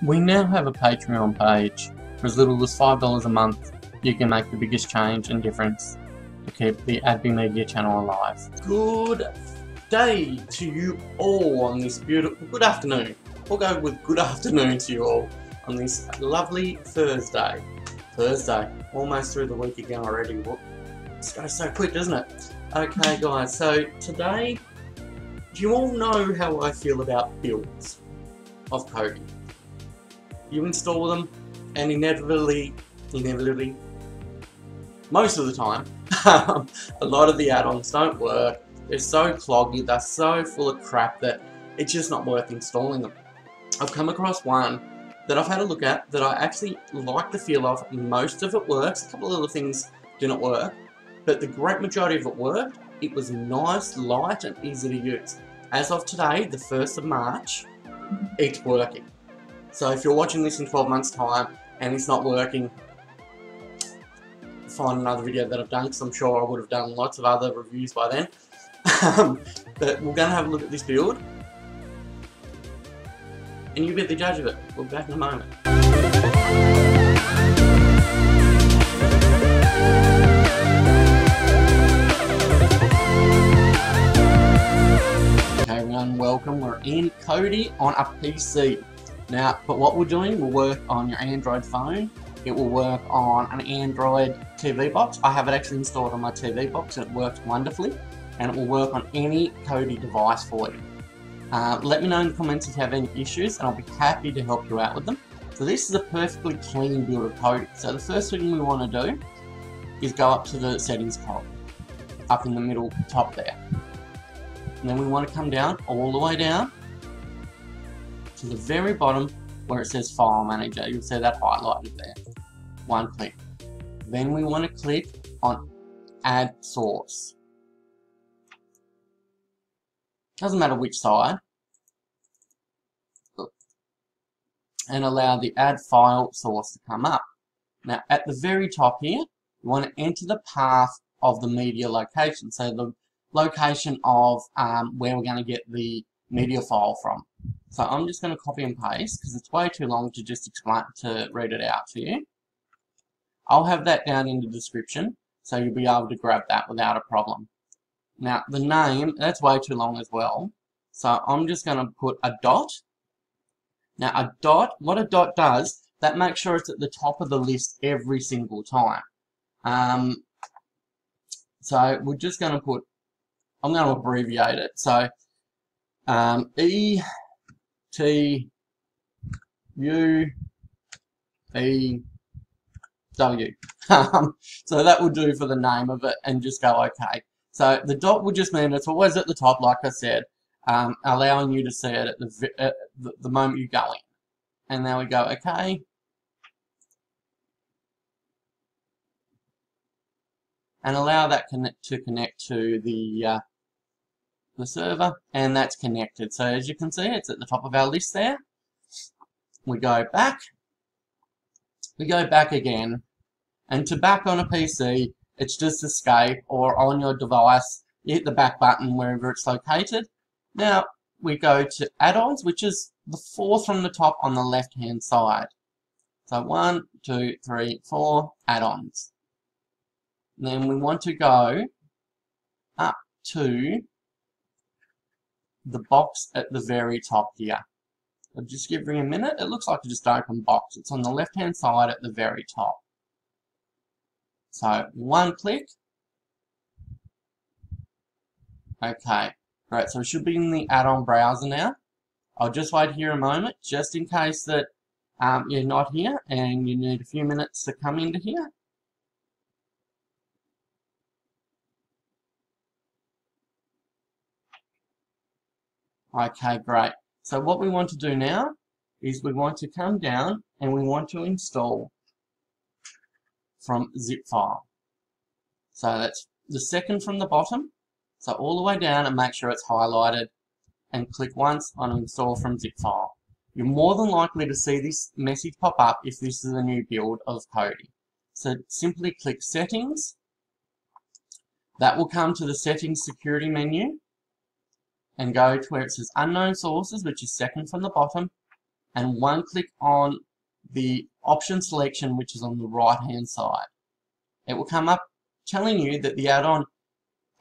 We now have a Patreon page. For as little as $5 a month, you can make the biggest change and difference to keep the Adby Media channel alive. Good day to you all on this beautiful, good afternoon. We'll go with good afternoon to you all on this lovely Thursday. Thursday, almost through the week again already. It's goes so quick, doesn't it? Okay guys, so today, do you all know how I feel about builds of Kodi? You install them, and inevitably, inevitably, most of the time, a lot of the add-ons don't work. They're so cloggy, they're so full of crap that it's just not worth installing them. I've come across one that I've had a look at that I actually like the feel of. Most of it works, a couple of other things do not work, but the great majority of it worked. It was nice, light, and easy to use. As of today, the 1st of March, it's working. So if you're watching this in 12 months time and it's not working, find another video that I've done because I'm sure I would have done lots of other reviews by then. Um, but we're going to have a look at this build and you be the judge of it. We'll be back in a moment. Okay everyone, welcome. We're in Kodi on a PC. Now, but what we're doing will work on your Android phone. It will work on an Android TV box. I have it actually installed on my TV box and it works wonderfully. And it will work on any Kodi device for you. Uh, let me know in the comments if you have any issues and I'll be happy to help you out with them. So this is a perfectly clean build of Kodi. So the first thing we want to do is go up to the settings column, up in the middle top there. And then we want to come down all the way down to the very bottom where it says File Manager. You'll see that highlighted there. One click. Then we want to click on Add Source. Doesn't matter which side. And allow the Add File Source to come up. Now at the very top here, you want to enter the path of the media location. So the location of um, where we're going to get the media file from. So I'm just going to copy and paste because it's way too long to just explain to read it out to you. I'll have that down in the description so you'll be able to grab that without a problem. Now the name, that's way too long as well. So I'm just going to put a dot. Now a dot, what a dot does, that makes sure it's at the top of the list every single time. Um, so we're just going to put I'm going to abbreviate it. So um, E T U E W. Um, so that will do for the name of it and just go OK. So the dot will just mean it's always at the top, like I said, um, allowing you to see it at the, at the, moment you go in. And now we go OK. and allow that connect to connect to the uh, the server and that's connected. So as you can see it's at the top of our list there. We go back. We go back again. And to back on a PC it's just escape or on your device you hit the back button wherever it's located. Now we go to add-ons which is the fourth from the top on the left hand side. So one two three four add-ons. Then we want to go up to the box at the very top here. I'll just give you a minute. It looks like a just open box. It's on the left hand side at the very top. So one click. Okay, great. So it should be in the add-on browser now. I'll just wait here a moment just in case that um, you're not here and you need a few minutes to come into here. Okay, great. So what we want to do now is we want to come down and we want to install from zip file. So that's the second from the bottom. So all the way down and make sure it's highlighted and click once on install from zip file. You're more than likely to see this message pop up if this is a new build of Kodi. So simply click settings. That will come to the settings security menu and go to where it says unknown sources, which is second from the bottom, and one click on the option selection which is on the right hand side. It will come up telling you that the add-on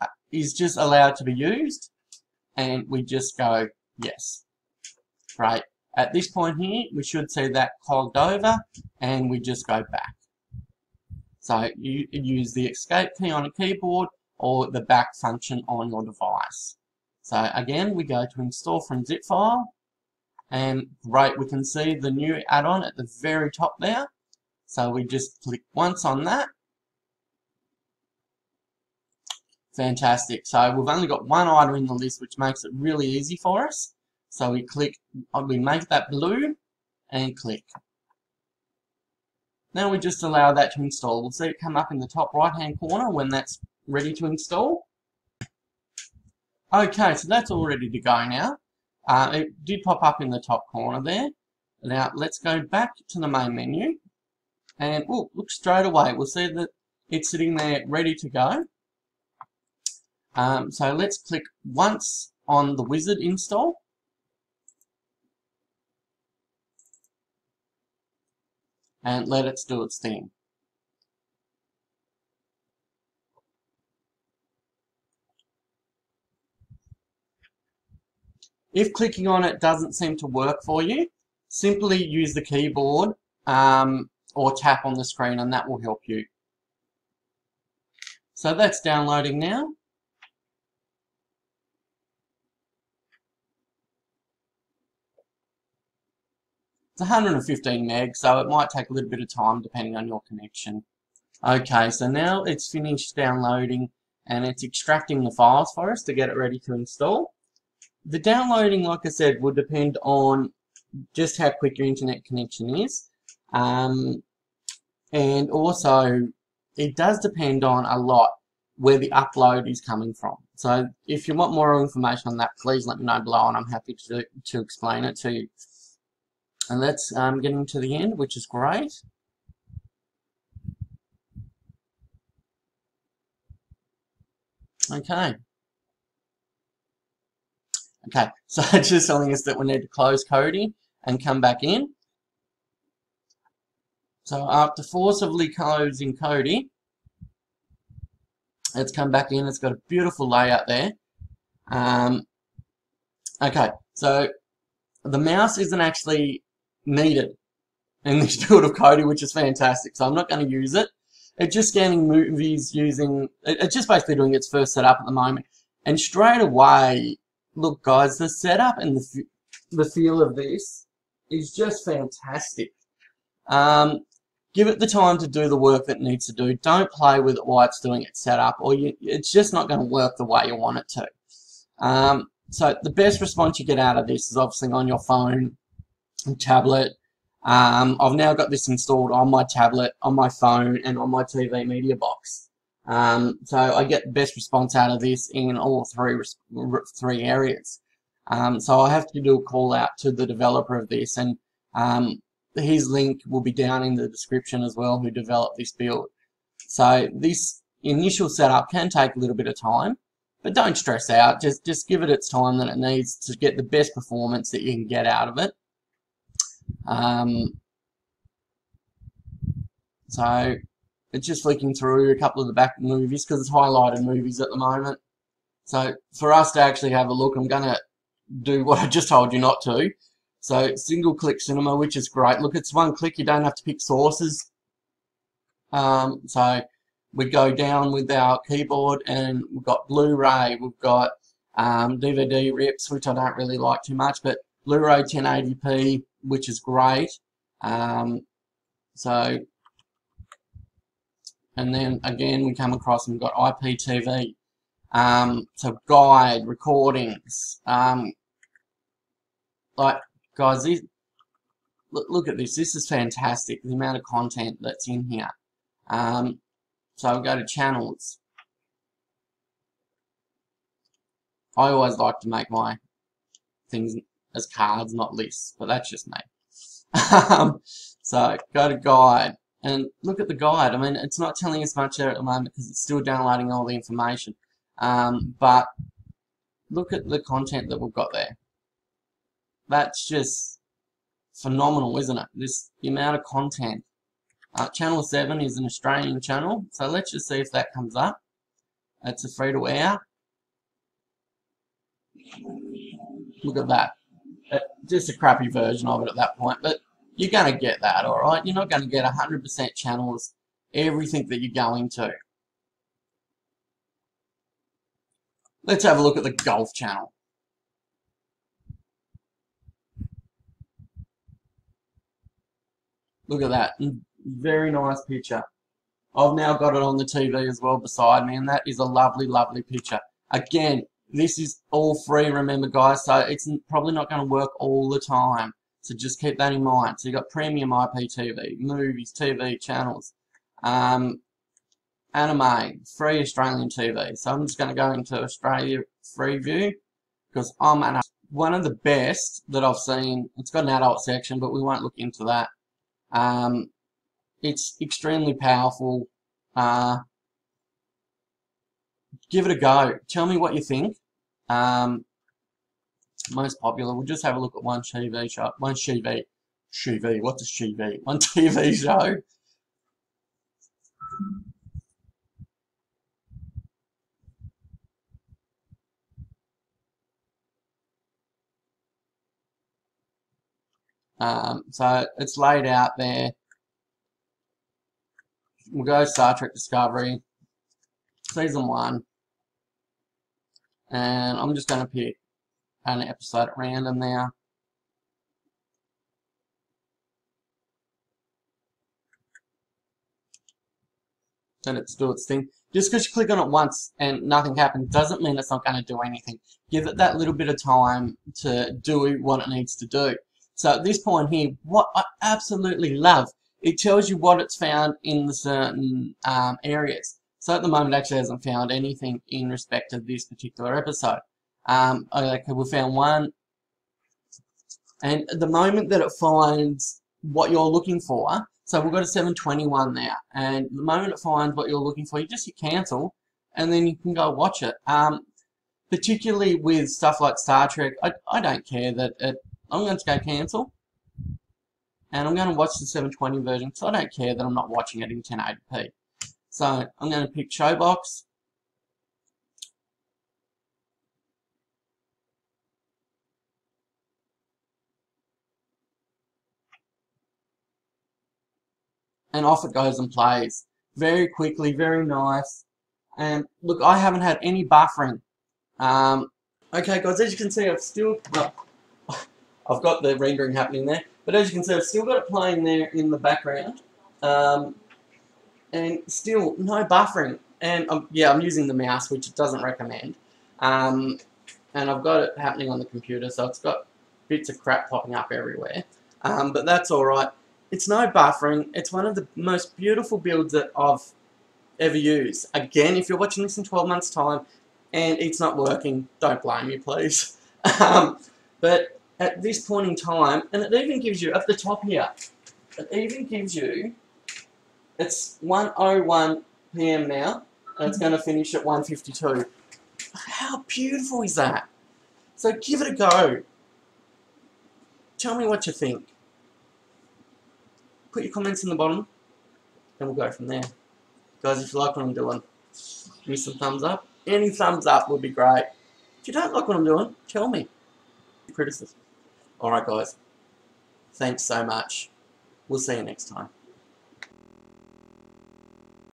uh, is just allowed to be used and we just go yes. Right. At this point here we should see that cogged over and we just go back. So you use the escape key on a keyboard or the back function on your device. So again, we go to install from zip file and great, we can see the new add-on at the very top there. So we just click once on that. Fantastic. So we've only got one item in the list which makes it really easy for us. So we click, uh, we make that blue and click. Now we just allow that to install. We'll see it come up in the top right hand corner when that's ready to install. Okay, so that's all ready to go now. Uh, it did pop up in the top corner there. Now let's go back to the main menu and oh, look straight away we'll see that it's sitting there ready to go. Um, so let's click once on the wizard install and let it do its thing. If clicking on it doesn't seem to work for you, simply use the keyboard um, or tap on the screen and that will help you. So that's downloading now. It's 115 meg, so it might take a little bit of time depending on your connection. Okay, so now it's finished downloading and it's extracting the files for us to get it ready to install. The downloading, like I said, will depend on just how quick your internet connection is. Um, and also, it does depend on a lot where the upload is coming from. So if you want more information on that, please let me know below and I'm happy to, to explain it to you. And that's um, getting to the end, which is great. Okay. Okay, so it's just telling us that we need to close Kodi and come back in. So after forcibly closing Kodi, it's come back in. It's got a beautiful layout there. Um, okay, so the mouse isn't actually needed in this build of Kodi, which is fantastic. So I'm not going to use it. It's just scanning movies using, it's just basically doing its first setup at the moment. And straight away, look guys, the setup and the, the feel of this is just fantastic. Um, give it the time to do the work that it needs to do. Don't play with it while it's doing its setup, or you, it's just not going to work the way you want it to. Um, so the best response you get out of this is obviously on your phone and tablet. Um, I've now got this installed on my tablet, on my phone, and on my TV media box. Um, so I get the best response out of this in all three three areas. Um, so I have to do a call out to the developer of this, and um, his link will be down in the description as well, who developed this build. So this initial setup can take a little bit of time, but don't stress out. Just just give it its time that it needs to get the best performance that you can get out of it. Um, so it's just flicking through a couple of the back movies because it's highlighted movies at the moment. So for us to actually have a look, I'm going to do what I just told you not to. So single click cinema, which is great. Look, it's one click. You don't have to pick sources. Um, so we go down with our keyboard and we've got Blu-ray, we've got um, DVD rips, which I don't really like too much, but Blu-ray 1080p, which is great. Um, so, and then again we come across and we've got IPTV. Um, so guide, recordings. Um, like, guys, this, look, look, at this. This is fantastic, the amount of content that's in here. Um, so I'll go to channels. I always like to make my things as cards, not lists, but that's just me. um, so go to guide and look at the guide. I mean, it's not telling us much there at the moment because it's still downloading all the information. Um, but look at the content that we've got there. That's just phenomenal, isn't it? This the amount of content. Uh, channel 7 is an Australian channel, so let's just see if that comes up. It's a free-to-air. Look at that. Uh, just a crappy version of it at that point, but you're going to get that, alright? You're not going to get 100% channels, everything that you're going to. Let's have a look at the golf channel. Look at that. Mm, very nice picture. I've now got it on the TV as well beside me, and that is a lovely, lovely picture. Again, this is all free, remember, guys, so it's probably not going to work all the time. So just keep that in mind. So you've got premium IPTV, movies, TV, channels, um, anime, free Australian TV. So I'm just going to go into Australia free view because I'm at one of the best that I've seen. It's got an adult section, but we won't look into that. Um, it's extremely powerful. Uh, give it a go. Tell me what you think. Um, most popular. We'll just have a look at one TV show. One TV. TV. What does TV? One TV show. Um, so it's laid out there. We'll go Star Trek Discovery, Season 1. And I'm just going to pick an episode at random there. Let it do its thing. Just because you click on it once and nothing happens doesn't mean it's not going to do anything. Give it that little bit of time to do what it needs to do. So at this point here, what I absolutely love, it tells you what it's found in the certain um, areas. So at the moment, it actually hasn't found anything in respect to this particular episode. Um, okay, we found one, and the moment that it finds what you're looking for, so we've got a 721 there, and the moment it finds what you're looking for, you just hit cancel, and then you can go watch it. Um, particularly with stuff like Star Trek, I, I don't care that it I'm going to go cancel. And I'm going to watch the 720 version because I don't care that I'm not watching it in 1080p. So I'm going to pick Showbox. And off it goes and plays. Very quickly, very nice. And look, I haven't had any buffering. Um, okay guys, as you can see I've still... Oh, I've got the rendering happening there. But as you can see, I've still got it playing there in the background. Um, and still, no buffering. And um, yeah, I'm using the mouse, which it doesn't recommend. Um, and I've got it happening on the computer, so it's got bits of crap popping up everywhere. Um, but that's alright. It's no buffering. It's one of the most beautiful builds that I've ever used. Again, if you're watching this in 12 months' time and it's not working, don't blame me, please. Um, but at this point in time, and it even gives you, at the top here, it even gives you, it's 1.01 p.m. now, and it's going to finish at 1.52. How beautiful is that? So give it a go. Tell me what you think. Put your comments in the bottom, and we'll go from there. Guys, if you like what I'm doing, give me some thumbs up. Any thumbs up would be great. If you don't like what I'm doing, tell me. Criticism. Alright guys, thanks so much. We'll see you next time.